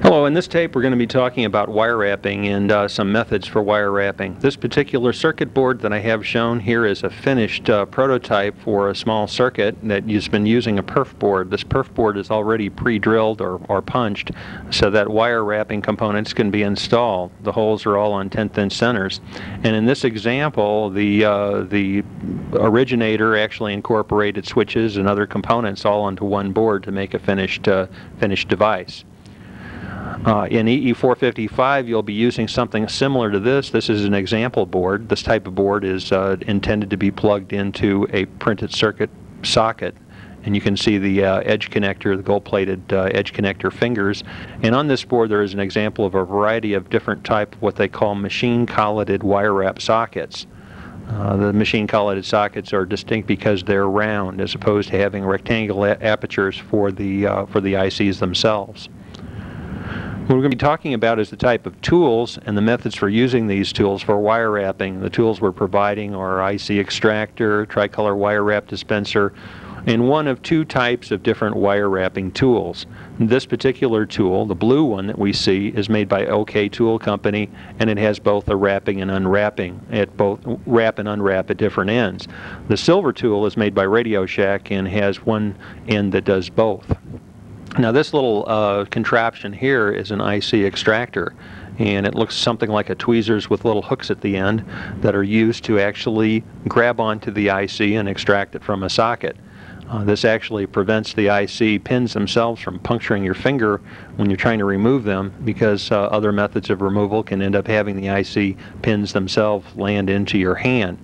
Hello, in this tape we're going to be talking about wire wrapping and uh, some methods for wire wrapping. This particular circuit board that I have shown here is a finished uh, prototype for a small circuit that has been using a perf board. This perf board is already pre-drilled or, or punched so that wire wrapping components can be installed. The holes are all on 10th inch centers. And in this example, the, uh, the originator actually incorporated switches and other components all onto one board to make a finished, uh, finished device. Uh, in EE455, you'll be using something similar to this. This is an example board. This type of board is uh, intended to be plugged into a printed circuit socket. And you can see the uh, edge connector, the gold-plated uh, edge connector fingers. And on this board, there is an example of a variety of different type, what they call machine colleted wire wrap sockets. Uh, the machine colleted sockets are distinct because they're round as opposed to having rectangular apertures for the, uh, for the ICs themselves. What we're going to be talking about is the type of tools and the methods for using these tools for wire wrapping. The tools we're providing are IC extractor, tricolor wire wrap dispenser, and one of two types of different wire wrapping tools. This particular tool, the blue one that we see, is made by OK Tool Company and it has both a wrapping and unwrapping at both wrap and unwrap at different ends. The silver tool is made by Radio Shack and has one end that does both. Now this little uh, contraption here is an IC extractor and it looks something like a tweezers with little hooks at the end that are used to actually grab onto the IC and extract it from a socket. Uh, this actually prevents the IC pins themselves from puncturing your finger when you're trying to remove them because uh, other methods of removal can end up having the IC pins themselves land into your hand.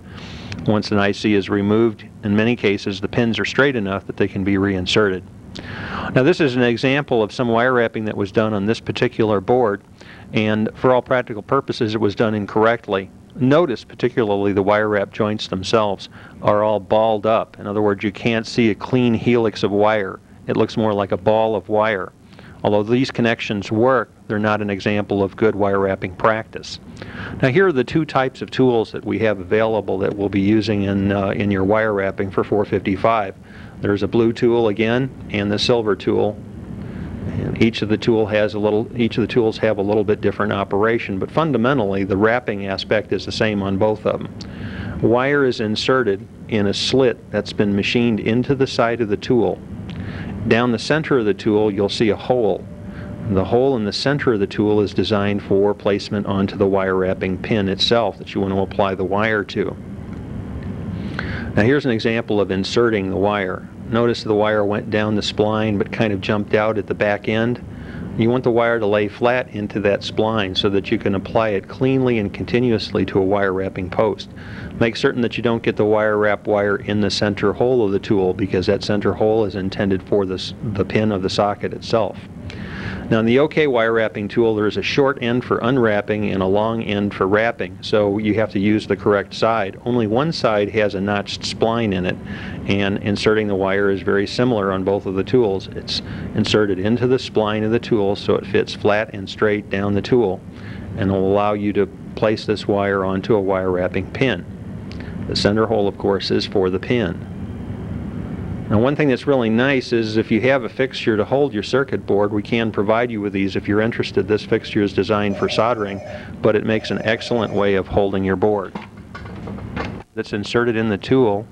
Once an IC is removed, in many cases the pins are straight enough that they can be reinserted. Now this is an example of some wire wrapping that was done on this particular board and for all practical purposes it was done incorrectly. Notice particularly the wire wrap joints themselves are all balled up. In other words you can't see a clean helix of wire. It looks more like a ball of wire. Although these connections work, they're not an example of good wire wrapping practice. Now here are the two types of tools that we have available that we'll be using in, uh, in your wire wrapping for 455. There's a blue tool again and the silver tool. And each of the tool has a little each of the tools have a little bit different operation, but fundamentally the wrapping aspect is the same on both of them. Wire is inserted in a slit that's been machined into the side of the tool. Down the center of the tool you'll see a hole. The hole in the center of the tool is designed for placement onto the wire wrapping pin itself that you want to apply the wire to. Now here's an example of inserting the wire. Notice the wire went down the spline but kind of jumped out at the back end. You want the wire to lay flat into that spline so that you can apply it cleanly and continuously to a wire wrapping post. Make certain that you don't get the wire wrap wire in the center hole of the tool because that center hole is intended for the pin of the socket itself. Now in the OK wire wrapping tool there is a short end for unwrapping and a long end for wrapping so you have to use the correct side. Only one side has a notched spline in it and inserting the wire is very similar on both of the tools. It's inserted into the spline of the tool so it fits flat and straight down the tool and will allow you to place this wire onto a wire wrapping pin. The center hole of course is for the pin. Now one thing that's really nice is if you have a fixture to hold your circuit board, we can provide you with these if you're interested. This fixture is designed for soldering, but it makes an excellent way of holding your board. That's inserted in the tool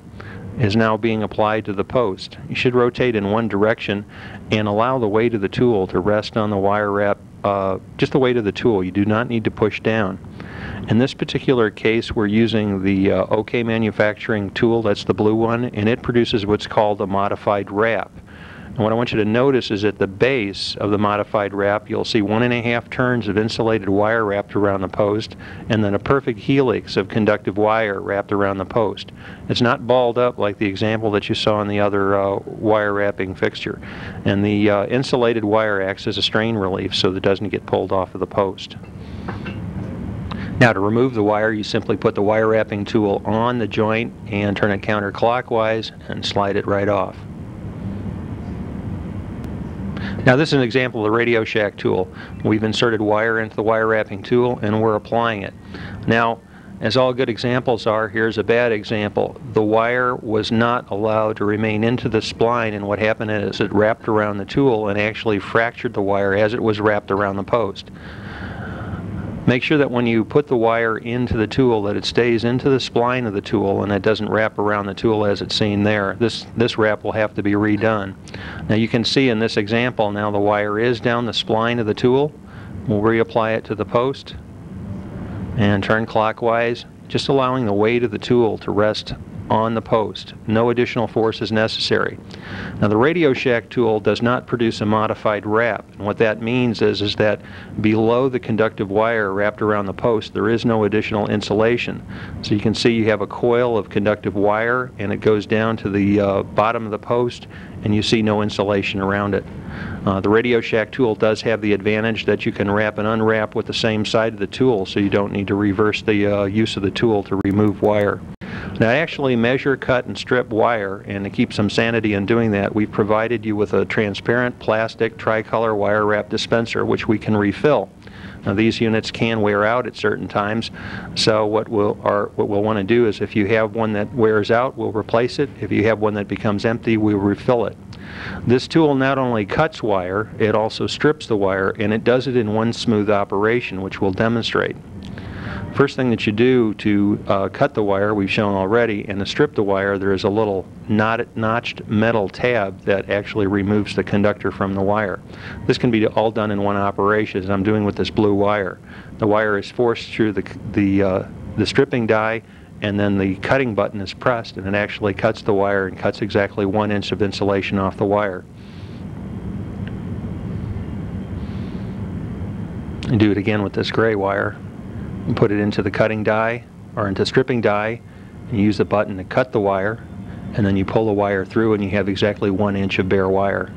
is now being applied to the post. You should rotate in one direction and allow the weight of the tool to rest on the wire wrap, uh, just the weight of the tool. You do not need to push down. In this particular case, we're using the uh, OK manufacturing tool, that's the blue one, and it produces what's called a modified wrap. And what I want you to notice is at the base of the modified wrap, you'll see one and a half turns of insulated wire wrapped around the post, and then a perfect helix of conductive wire wrapped around the post. It's not balled up like the example that you saw in the other uh, wire wrapping fixture. And the uh, insulated wire acts as a strain relief so that it doesn't get pulled off of the post. Now to remove the wire, you simply put the wire wrapping tool on the joint and turn it counterclockwise and slide it right off. Now this is an example of the Radio Shack tool. We've inserted wire into the wire wrapping tool and we're applying it. Now as all good examples are, here's a bad example. The wire was not allowed to remain into the spline, and what happened is it wrapped around the tool and actually fractured the wire as it was wrapped around the post. Make sure that when you put the wire into the tool that it stays into the spline of the tool and it doesn't wrap around the tool as it's seen there. This, this wrap will have to be redone. Now you can see in this example now the wire is down the spline of the tool. We'll reapply it to the post and turn clockwise, just allowing the weight of the tool to rest on the post. No additional force is necessary. Now the Radio Shack tool does not produce a modified wrap. And what that means is, is that below the conductive wire wrapped around the post there is no additional insulation. So you can see you have a coil of conductive wire and it goes down to the uh, bottom of the post and you see no insulation around it. Uh, the Radio Shack tool does have the advantage that you can wrap and unwrap with the same side of the tool so you don't need to reverse the uh, use of the tool to remove wire. Now I actually measure, cut, and strip wire, and to keep some sanity in doing that, we've provided you with a transparent plastic tricolor wire wrap dispenser which we can refill. Now these units can wear out at certain times, so what we'll, what we'll want to do is if you have one that wears out, we'll replace it. If you have one that becomes empty, we'll refill it. This tool not only cuts wire, it also strips the wire, and it does it in one smooth operation, which we'll demonstrate. First thing that you do to uh, cut the wire, we've shown already, and to strip the wire, there is a little notched metal tab that actually removes the conductor from the wire. This can be all done in one operation, as I'm doing with this blue wire. The wire is forced through the, the, uh, the stripping die, and then the cutting button is pressed, and it actually cuts the wire and cuts exactly one inch of insulation off the wire. And do it again with this gray wire put it into the cutting die or into stripping die and use the button to cut the wire and then you pull the wire through and you have exactly one inch of bare wire.